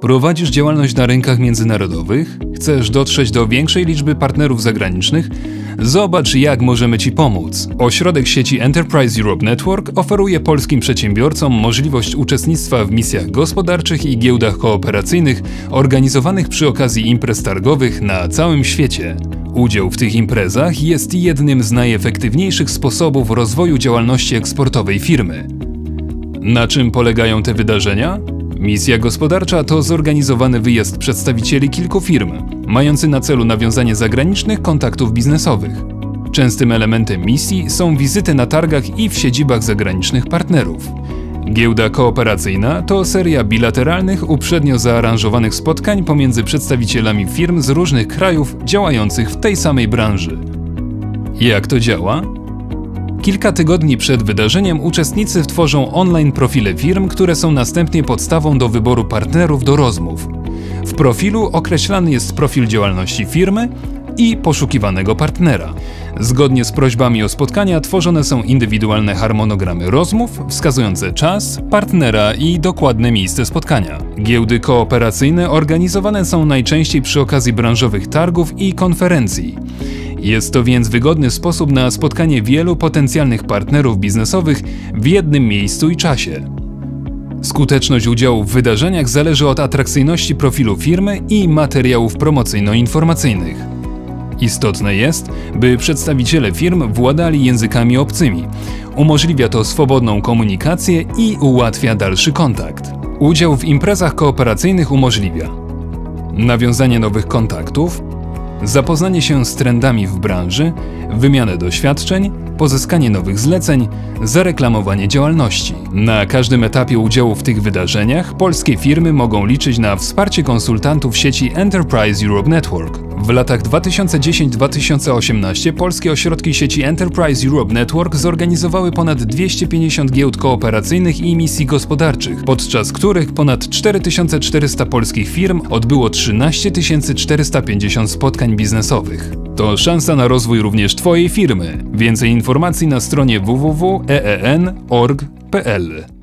Prowadzisz działalność na rynkach międzynarodowych? Chcesz dotrzeć do większej liczby partnerów zagranicznych? Zobacz, jak możemy Ci pomóc. Ośrodek sieci Enterprise Europe Network oferuje polskim przedsiębiorcom możliwość uczestnictwa w misjach gospodarczych i giełdach kooperacyjnych organizowanych przy okazji imprez targowych na całym świecie. Udział w tych imprezach jest jednym z najefektywniejszych sposobów rozwoju działalności eksportowej firmy. Na czym polegają te wydarzenia? Misja gospodarcza to zorganizowany wyjazd przedstawicieli kilku firm, mający na celu nawiązanie zagranicznych kontaktów biznesowych. Częstym elementem misji są wizyty na targach i w siedzibach zagranicznych partnerów. Giełda kooperacyjna to seria bilateralnych, uprzednio zaaranżowanych spotkań pomiędzy przedstawicielami firm z różnych krajów działających w tej samej branży. Jak to działa? Kilka tygodni przed wydarzeniem uczestnicy tworzą online profile firm, które są następnie podstawą do wyboru partnerów do rozmów. W profilu określany jest profil działalności firmy i poszukiwanego partnera. Zgodnie z prośbami o spotkania tworzone są indywidualne harmonogramy rozmów wskazujące czas, partnera i dokładne miejsce spotkania. Giełdy kooperacyjne organizowane są najczęściej przy okazji branżowych targów i konferencji. Jest to więc wygodny sposób na spotkanie wielu potencjalnych partnerów biznesowych w jednym miejscu i czasie. Skuteczność udziału w wydarzeniach zależy od atrakcyjności profilu firmy i materiałów promocyjno-informacyjnych. Istotne jest, by przedstawiciele firm władali językami obcymi. Umożliwia to swobodną komunikację i ułatwia dalszy kontakt. Udział w imprezach kooperacyjnych umożliwia nawiązanie nowych kontaktów, zapoznanie się z trendami w branży, wymianę doświadczeń, pozyskanie nowych zleceń, zareklamowanie działalności. Na każdym etapie udziału w tych wydarzeniach polskie firmy mogą liczyć na wsparcie konsultantów sieci Enterprise Europe Network. W latach 2010-2018 polskie ośrodki sieci Enterprise Europe Network zorganizowały ponad 250 giełd kooperacyjnych i misji gospodarczych, podczas których ponad 4400 polskich firm odbyło 13 450 spotkań biznesowych. To szansa na rozwój również Twojej firmy. Więcej informacji na stronie www.een.org.pl